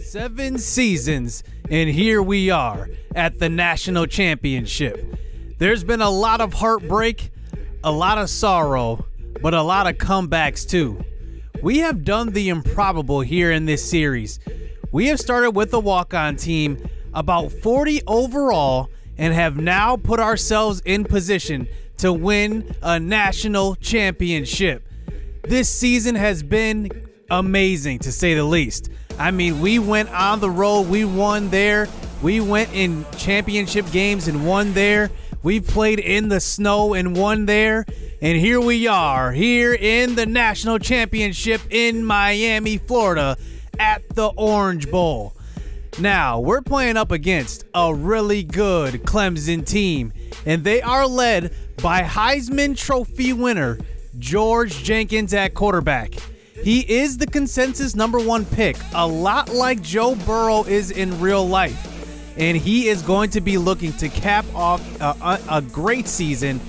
Seven seasons, and here we are at the national championship. There's been a lot of heartbreak, a lot of sorrow, but a lot of comebacks too. We have done the improbable here in this series. We have started with a walk on team, about 40 overall, and have now put ourselves in position to win a national championship. This season has been amazing to say the least. I mean, we went on the road, we won there, we went in championship games and won there. We played in the snow and won there. And here we are, here in the national championship in Miami, Florida, at the Orange Bowl. Now, we're playing up against a really good Clemson team, and they are led by Heisman Trophy winner George Jenkins at quarterback. He is the consensus number one pick, a lot like Joe Burrow is in real life. And he is going to be looking to cap off a, a, great season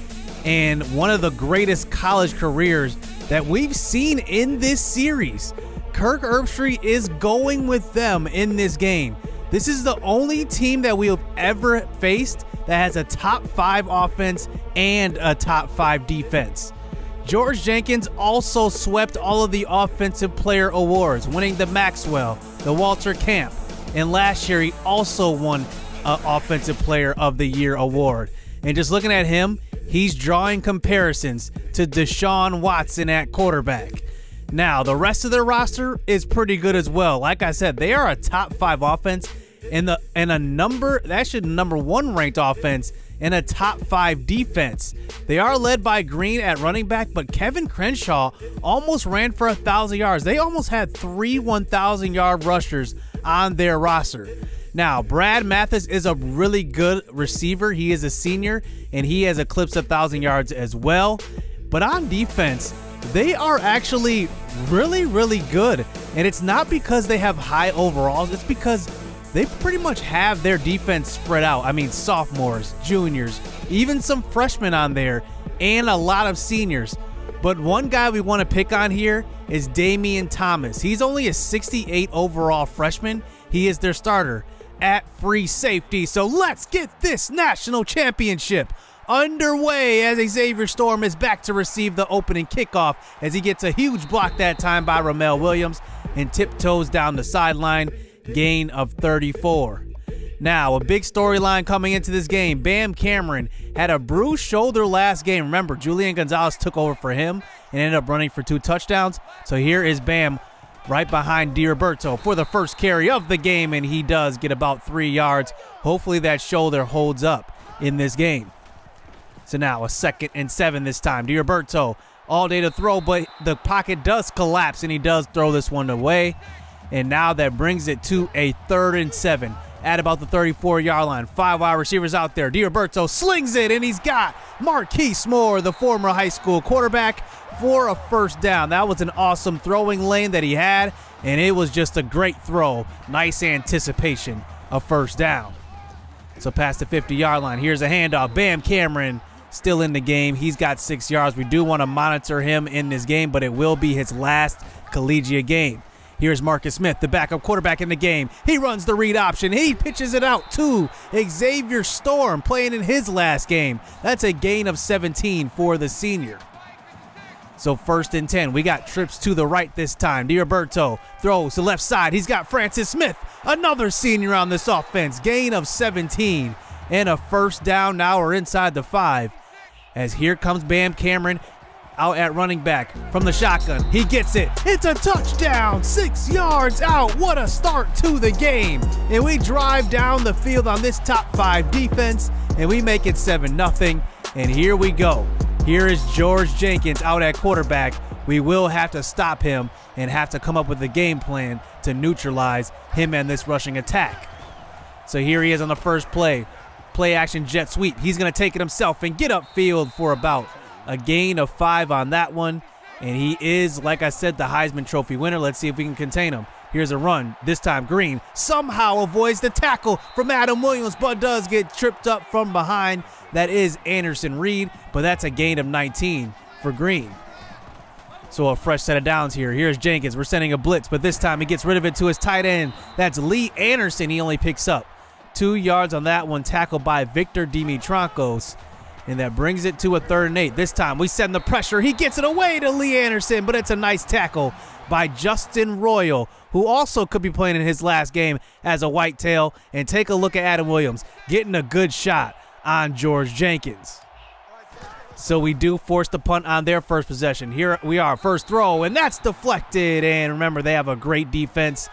and one of the greatest college careers that we've seen in this series. Kirk Herbstreit is going with them in this game. This is the only team that we have ever faced that has a top five offense and a top five defense. George Jenkins also swept all of the Offensive Player Awards, winning the Maxwell, the Walter Camp, and last year he also won an Offensive Player of the Year award. And just looking at him, he's drawing comparisons to Deshaun Watson at quarterback. Now, the rest of their roster is pretty good as well. Like I said, they are a top five offense and the and a number that should number one ranked offense and a top five defense. They are led by Green at running back, but Kevin Crenshaw almost ran for a thousand yards. They almost had three 1,000 yard rushers on their roster. Now, Brad Mathis is a really good receiver. He is a senior and he has eclipsed a thousand yards as well. But on defense, they are actually really, really good. And it's not because they have high overalls, it's because they pretty much have their defense spread out. I mean, sophomores, juniors, even some freshmen on there, and a lot of seniors. But one guy we want to pick on here is Damian Thomas. He's only a 68 overall freshman. He is their starter at free safety. So let's get this national championship underway as Xavier Storm is back to receive the opening kickoff as he gets a huge block that time by Ramel Williams and tiptoes down the sideline gain of 34. Now, a big storyline coming into this game. Bam Cameron had a bruised shoulder last game. Remember, Julian Gonzalez took over for him and ended up running for two touchdowns. So here is Bam right behind DiRoberto for the first carry of the game, and he does get about three yards. Hopefully that shoulder holds up in this game. So now a second and seven this time. DiRoberto all day to throw, but the pocket does collapse, and he does throw this one away. And now that brings it to a third and seven at about the 34 yard line. Five wide receivers out there. DiRoberto slings it, and he's got Marquise Moore, the former high school quarterback, for a first down. That was an awesome throwing lane that he had, and it was just a great throw. Nice anticipation of first down. So past the 50 yard line, here's a handoff. Bam Cameron still in the game. He's got six yards. We do want to monitor him in this game, but it will be his last collegiate game. Here's Marcus Smith, the backup quarterback in the game. He runs the read option. He pitches it out to Xavier Storm, playing in his last game. That's a gain of 17 for the senior. So first and 10. We got trips to the right this time. DiRoberto throws to left side. He's got Francis Smith, another senior on this offense. Gain of 17 and a first down. Now we're inside the five. As here comes Bam Cameron out at running back from the shotgun. He gets it. It's a touchdown. Six yards out. What a start to the game. And we drive down the field on this top five defense and we make it 7 0. And here we go. Here is George Jenkins out at quarterback. We will have to stop him and have to come up with a game plan to neutralize him and this rushing attack. So here he is on the first play. Play action jet sweep. He's going to take it himself and get upfield for about a gain of five on that one. And he is, like I said, the Heisman Trophy winner. Let's see if we can contain him. Here's a run. This time, Green somehow avoids the tackle from Adam Williams, but does get tripped up from behind. That is Anderson Reed, but that's a gain of 19 for Green. So a fresh set of downs here. Here's Jenkins. We're sending a blitz, but this time he gets rid of it to his tight end. That's Lee Anderson. He only picks up two yards on that one, tackled by Victor Dimitrankos. And that brings it to a third and eight. This time we send the pressure. He gets it away to Lee Anderson, but it's a nice tackle by Justin Royal, who also could be playing in his last game as a whitetail. And take a look at Adam Williams getting a good shot on George Jenkins. So we do force the punt on their first possession. Here we are, first throw, and that's deflected. And remember, they have a great defense,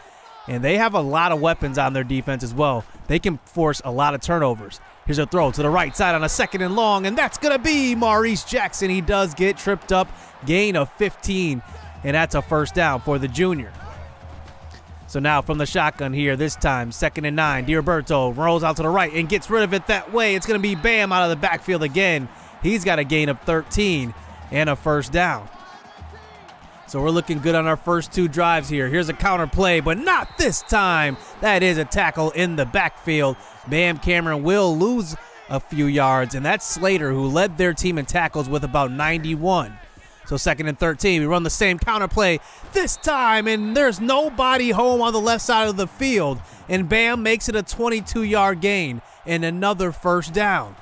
and they have a lot of weapons on their defense as well. They can force a lot of turnovers. Here's a throw to the right side on a second and long, and that's going to be Maurice Jackson. He does get tripped up, gain of 15, and that's a first down for the junior. So now from the shotgun here, this time, second and nine. DiRoberto rolls out to the right and gets rid of it that way. It's going to be Bam out of the backfield again. He's got a gain of 13 and a first down. So we're looking good on our first two drives here. Here's a counter play, but not this time. That is a tackle in the backfield. Bam Cameron will lose a few yards, and that's Slater who led their team in tackles with about 91. So second and 13, we run the same counter play this time, and there's nobody home on the left side of the field. And Bam makes it a 22-yard gain and another first down.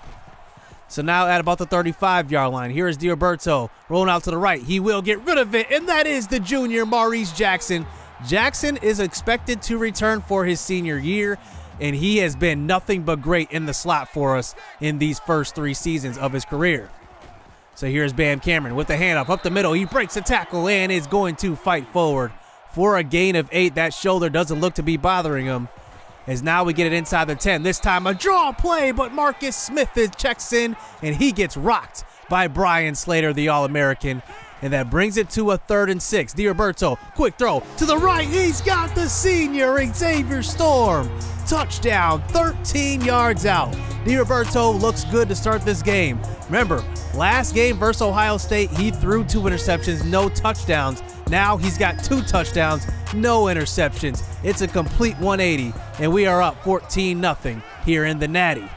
So now at about the 35 yard line, here is DiRoberto rolling out to the right. He will get rid of it, and that is the junior Maurice Jackson. Jackson is expected to return for his senior year, and he has been nothing but great in the slot for us in these first three seasons of his career. So here's Bam Cameron with the handoff up the middle. He breaks a tackle and is going to fight forward for a gain of eight. That shoulder doesn't look to be bothering him as now we get it inside the 10. This time a draw play, but Marcus Smith is checks in and he gets rocked by Brian Slater, the All-American. And that brings it to a third and six. DiRoberto, quick throw to the right. He's got the senior Xavier Storm. Touchdown, 13 yards out. DiRoberto looks good to start this game. Remember, last game versus Ohio State, he threw two interceptions, no touchdowns. Now he's got two touchdowns, no interceptions. It's a complete 180, and we are up 14 0 here in the Natty.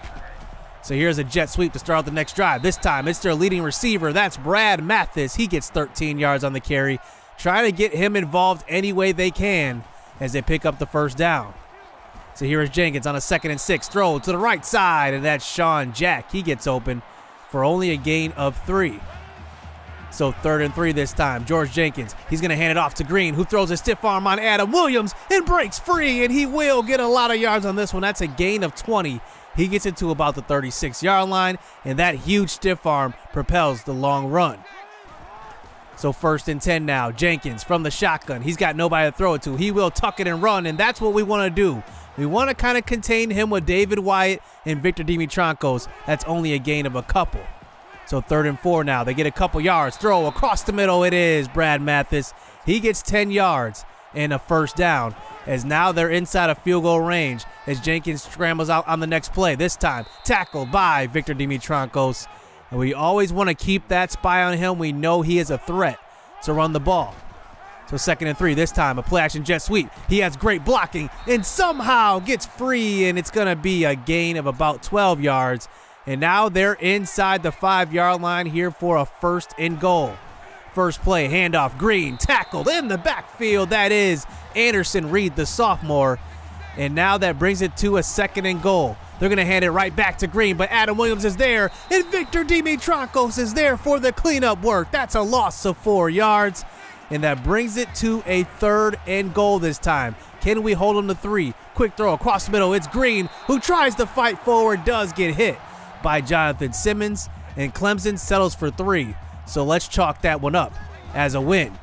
So here's a jet sweep to start out the next drive. This time it's their leading receiver. That's Brad Mathis. He gets 13 yards on the carry. Trying to get him involved any way they can as they pick up the first down. So here is Jenkins on a second and six throw to the right side, and that's Sean Jack. He gets open for only a gain of three. So third and three this time. George Jenkins, he's going to hand it off to Green, who throws a stiff arm on Adam Williams and breaks free, and he will get a lot of yards on this one. That's a gain of 20. He gets it to about the 36 yard line, and that huge stiff arm propels the long run. So first and 10 now. Jenkins from the shotgun. He's got nobody to throw it to. He will tuck it and run, and that's what we want to do. We want to kind of contain him with David Wyatt and Victor Dimitrankos. That's only a gain of a couple. So third and four now. They get a couple yards. Throw across the middle. It is Brad Mathis. He gets 10 yards and a first down as now they're inside of field goal range as Jenkins scrambles out on the next play. This time tackled by Victor Dimitrankos. And we always want to keep that spy on him. We know he is a threat to run the ball. So second and three. This time a play action jet sweep. He has great blocking and somehow gets free and it's going to be a gain of about 12 yards and now they're inside the five yard line here for a first and goal. First play, handoff, Green, tackled in the backfield. That is Anderson Reed, the sophomore. And now that brings it to a second and goal. They're going to hand it right back to Green, but Adam Williams is there, and Victor Dimitrankos is there for the cleanup work. That's a loss of four yards, and that brings it to a third and goal this time. Can we hold them to three? Quick throw across the middle. It's Green who tries to fight forward, does get hit by Jonathan Simmons, and Clemson settles for three. So let's chalk that one up as a win.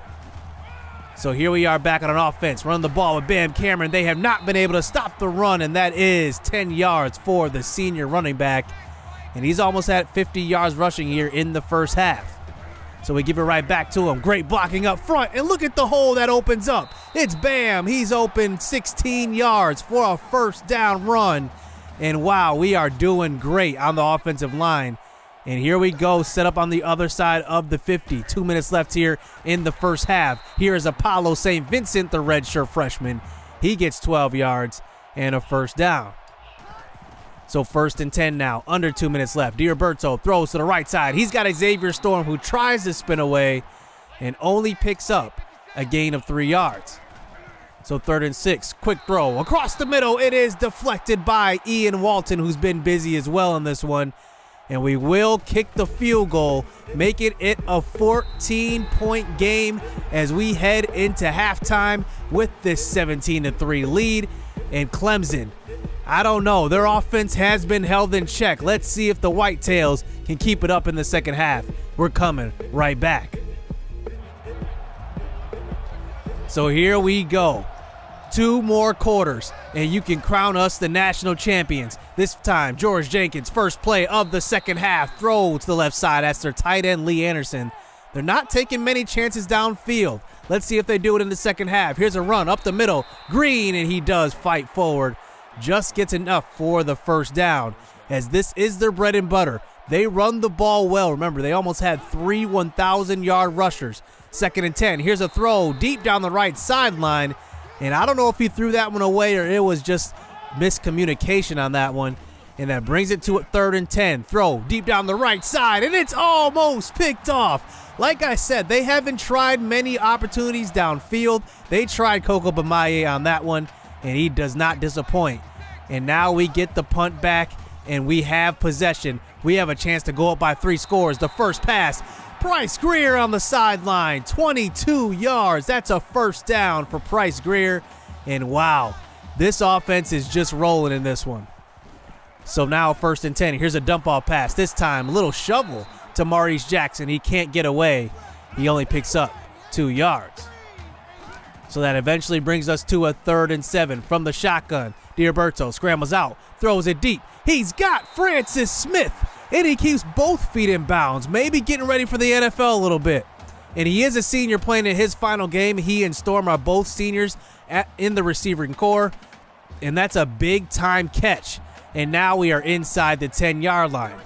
So here we are back on an offense, running the ball with Bam Cameron. They have not been able to stop the run, and that is 10 yards for the senior running back. And he's almost at 50 yards rushing here in the first half. So we give it right back to him. Great blocking up front. And look at the hole that opens up. It's Bam. He's open 16 yards for a first down run. And wow, we are doing great on the offensive line. And here we go, set up on the other side of the 50. Two minutes left here in the first half. Here is Apollo St. Vincent, the redshirt freshman. He gets 12 yards and a first down. So first and 10 now, under two minutes left. DiRoberto throws to the right side. He's got Xavier Storm who tries to spin away. and only picks up a gain of three yards. So third and six, quick throw across the middle. It is deflected by Ian Walton, who's been busy as well in this one. And we will kick the field goal, making it a 14 point game as we head into halftime with this 17 3 lead. And Clemson, I don't know. Their offense has been held in check. Let's see if the Whitetails can keep it up in the second half. We're coming right back. So here we go two more quarters, and you can crown us the national champions. This time, George Jenkins, first play of the second half, throw to the left side. That's their tight end, Lee Anderson. They're not taking many chances downfield. Let's see if they do it in the second half. Here's a run up the middle. Green, and he does fight forward. Just gets enough for the first down, as this is their bread and butter. They run the ball well. Remember, they almost had three 1,000 yard rushers. Second and 10. Here's a throw deep down the right sideline. And I don't know if he threw that one away or it was just miscommunication on that one. And that brings it to a third and 10. Throw deep down the right side, and it's almost picked off. Like I said, they haven't tried many opportunities downfield. They tried Coco Bamaye on that one, and he does not disappoint. And now we get the punt back, and we have possession. We have a chance to go up by three scores. The first pass Price Greer on the sideline, 22 yards. That's a first down for Price Greer. And wow, this offense is just rolling in this one. So now first and 10. Here's a dump off pass. This time, a little shovel to Maurice Jackson. He can't get away. He only picks up two yards. So that eventually brings us to a third and seven from the shotgun. DiRoberto scrambles out, throws it deep. He's got Francis Smith and he keeps both feet in bounds, maybe getting ready for the NFL a little bit. And he is a senior playing in his final game. He and Storm are both seniors at, in the receiving corps, and that's a big time catch. And now we are inside the 10 yard line.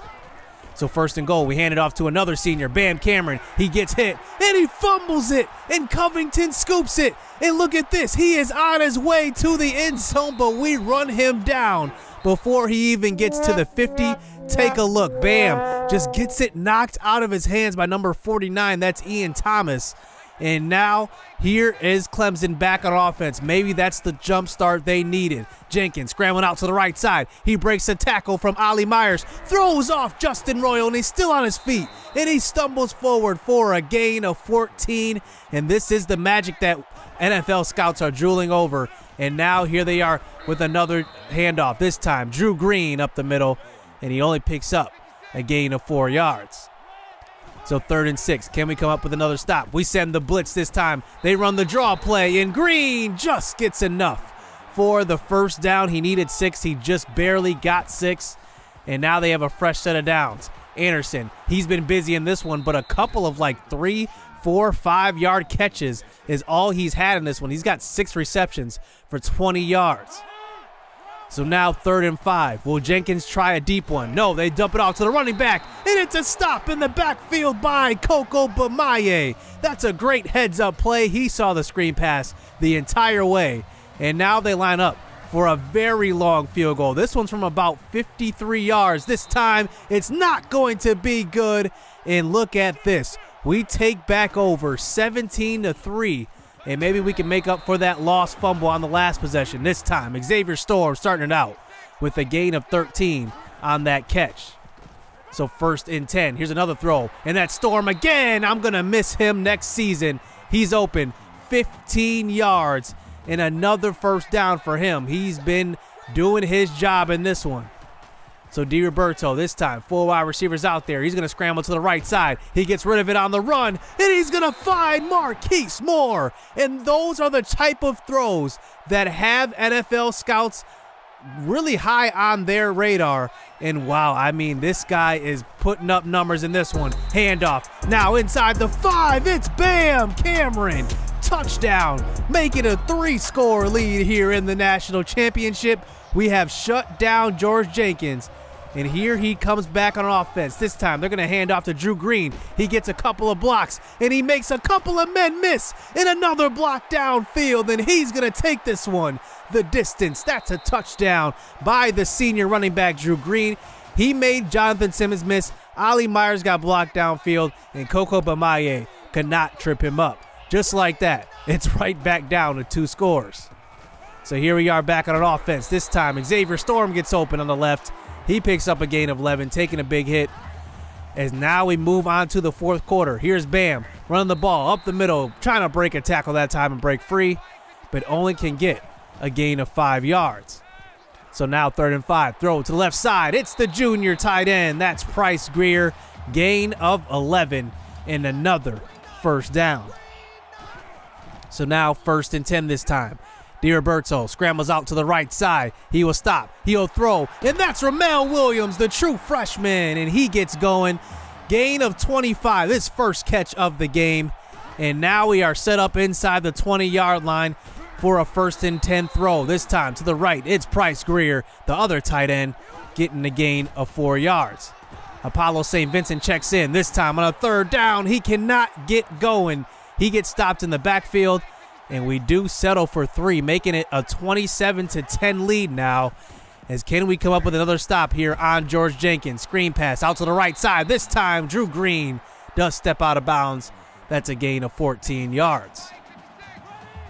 So first and goal, we hand it off to another senior, Bam Cameron. He gets hit and he fumbles it, and Covington scoops it. And look at this, he is on his way to the end zone, but we run him down before he even gets to the 50. Take a look. Bam. Just gets it knocked out of his hands by number 49. That's Ian Thomas. And now here is Clemson back on offense. Maybe that's the jump start they needed. Jenkins scrambling out to the right side. He breaks a tackle from Ali Myers, throws off Justin Royal, and he's still on his feet. And he stumbles forward for a gain of 14. And this is the magic that NFL scouts are drooling over. And now here they are with another handoff. This time, Drew Green up the middle, and he only picks up a gain of four yards. So third and six. Can we come up with another stop? We send the blitz this time. They run the draw play, and Green just gets enough for the first down. He needed six. He just barely got six. And now they have a fresh set of downs. Anderson, he's been busy in this one, but a couple of like three, four, five yard catches is all he's had in this one. He's got six receptions for 20 yards. So now third and five. Will Jenkins try a deep one? No, they dump it off to the running back, and it's a stop in the backfield by Coco Bamaye. That's a great heads up play. He saw the screen pass the entire way. And now they line up for a very long field goal. This one's from about 53 yards. This time, it's not going to be good. And look at this. We take back over 17 to 3 and maybe we can make up for that lost fumble on the last possession this time. Xavier Storm starting it out with a gain of 13 on that catch. So first and 10. Here's another throw. And that Storm again. I'm going to miss him next season. He's open 15 yards and another first down for him. He's been doing his job in this one. So DiRoberto this time, four wide receivers out there. He's going to scramble to the right side. He gets rid of it on the run, and he's going to find Marquise Moore. And those are the type of throws that have NFL scouts really high on their radar. And wow, I mean, this guy is putting up numbers in this one. Handoff. Now inside the five, it's Bam Cameron. Touchdown, making a three score lead here in the national championship. We have shut down George Jenkins and here he comes back on offense. This time they're going to hand off to Drew Green. He gets a couple of blocks and he makes a couple of men miss in another block downfield. And he's going to take this one the distance. That's a touchdown by the senior running back, Drew Green. He made Jonathan Simmons miss. Ali Myers got blocked downfield, and Coco Bamaye could not trip him up. Just like that, it's right back down to two scores. So here we are back on an offense. This time, Xavier Storm gets open on the left. He picks up a gain of 11, taking a big hit. As now we move on to the fourth quarter. Here's Bam running the ball up the middle, trying to break a tackle that time and break free, but only can get a gain of five yards. So now third and five. Throw to the left side. It's the junior tight end. That's Price Greer. Gain of 11 and another first down. So now first and 10 this time. DiRoberto scrambles out to the right side. He will stop. He'll throw. And that's Ramel Williams, the true freshman. And he gets going. Gain of 25. This first catch of the game. And now we are set up inside the 20 yard line for a first and 10 throw. This time to the right, it's Price Greer, the other tight end, getting a gain of four yards. Apollo St. Vincent checks in. This time on a third down, he cannot get going. He gets stopped in the backfield, and we do settle for three, making it a 27 to 10 lead now. As can we come up with another stop here on George Jenkins? Screen pass out to the right side. This time, Drew Green does step out of bounds. That's a gain of 14 yards.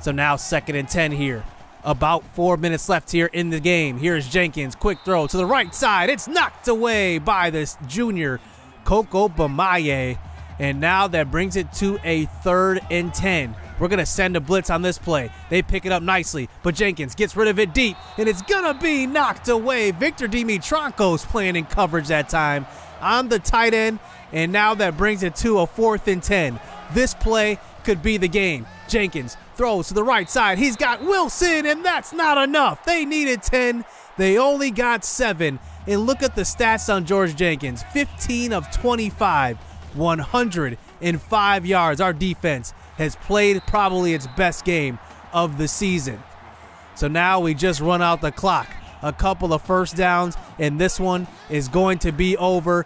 So now second and 10 here. About four minutes left here in the game. Here's Jenkins. Quick throw to the right side. It's knocked away by this junior Coco Bamaye. And now that brings it to a third and 10. We're going to send a blitz on this play. They pick it up nicely, but Jenkins gets rid of it deep, and it's going to be knocked away. Victor Dimitrakos playing in coverage that time on the tight end, and now that brings it to a fourth and 10. This play could be the game. Jenkins throws to the right side. He's got Wilson, and that's not enough. They needed 10. They only got seven. And look at the stats on George Jenkins 15 of 25, 105 yards. Our defense has played probably its best game of the season. So now we just run out the clock. A couple of first downs, and this one is going to be over.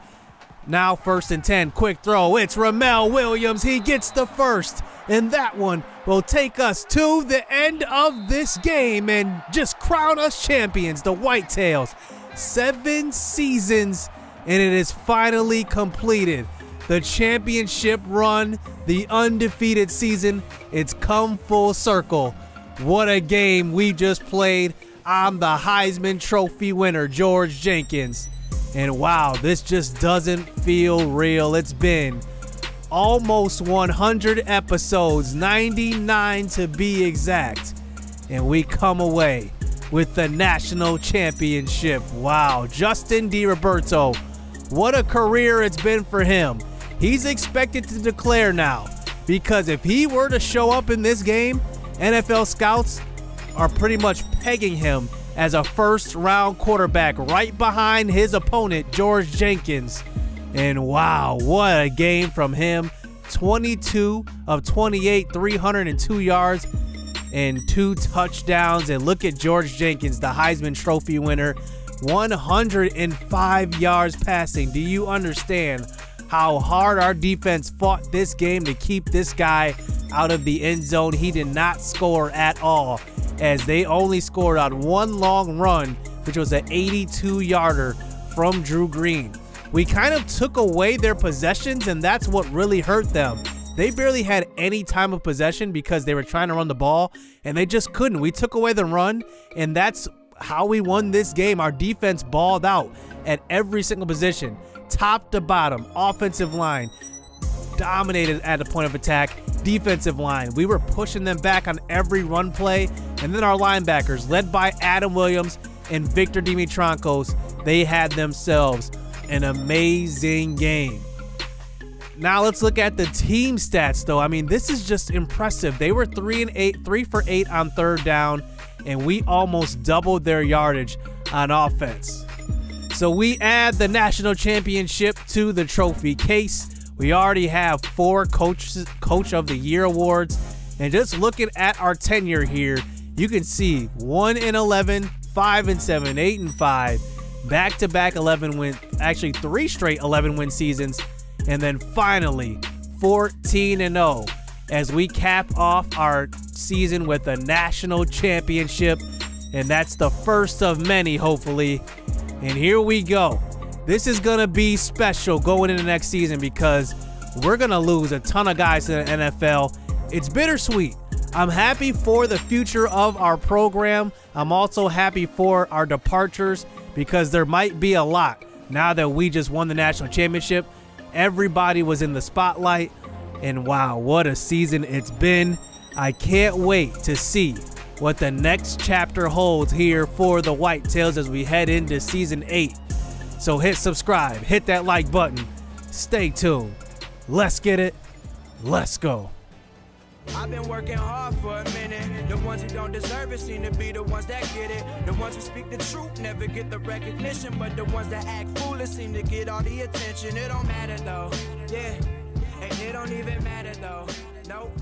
Now, first and 10, quick throw. It's Ramel Williams. He gets the first. And that one will take us to the end of this game and just crown us champions, the Whitetails. Seven seasons, and it is finally completed. The championship run, the undefeated season, it's come full circle. What a game we just played. I'm the Heisman Trophy winner, George Jenkins. And wow, this just doesn't feel real. It's been almost 100 episodes, 99 to be exact. And we come away with the national championship. Wow, Justin DiRoberto, what a career it's been for him. He's expected to declare now because if he were to show up in this game, NFL scouts are pretty much pegging him as a first round quarterback right behind his opponent, George Jenkins. And wow, what a game from him 22 of 28, 302 yards and two touchdowns. And look at George Jenkins, the Heisman Trophy winner, 105 yards passing. Do you understand how hard our defense fought this game to keep this guy out of the end zone? He did not score at all as they only scored on one long run, which was an 82 yarder from Drew Green. We kind of took away their possessions, and that's what really hurt them. They barely had any time of possession because they were trying to run the ball, and they just couldn't. We took away the run, and that's how we won this game. Our defense balled out at every single position, top to bottom, offensive line, dominated at the point of attack, defensive line. We were pushing them back on every run play. And then our linebackers, led by Adam Williams and Victor Dimitrakos, they had themselves an amazing game. Now let's look at the team stats though. I mean, this is just impressive. They were 3 and 8, 3 for 8 on third down and we almost doubled their yardage on offense. So we add the national championship to the trophy case. We already have four coach coach of the year awards and just looking at our tenure here, you can see 1 and 11, 5 and 7, 8 and 5, back to back 11 win, actually three straight 11 win seasons, and then finally 14 and 0 as we cap off our season with a national championship. And that's the first of many, hopefully. And here we go. This is going to be special going into next season because we're going to lose a ton of guys to the NFL. It's bittersweet. I'm happy for the future of our program. I'm also happy for our departures because there might be a lot now that we just won the national championship. Everybody was in the spotlight, and wow, what a season it's been. I can't wait to see what the next chapter holds here for the Whitetails as we head into season 8. So hit subscribe, hit that like button, stay tuned. Let's get it. Let's go. I've been working hard for a minute. The ones who don't deserve it seem to be the ones that get it. The ones who speak the truth never get the recognition, but the ones that act foolish seem to get all the attention. It don't matter though, yeah, and it don't even matter though, nope.